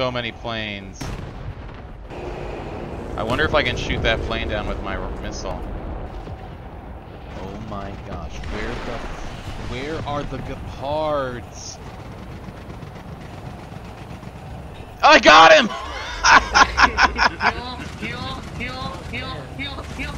so many planes. I wonder if I can shoot that plane down with my missile. Oh my gosh, where the... Where are the Gepards? I got him! heal, heal, heal, heal, heal, heal.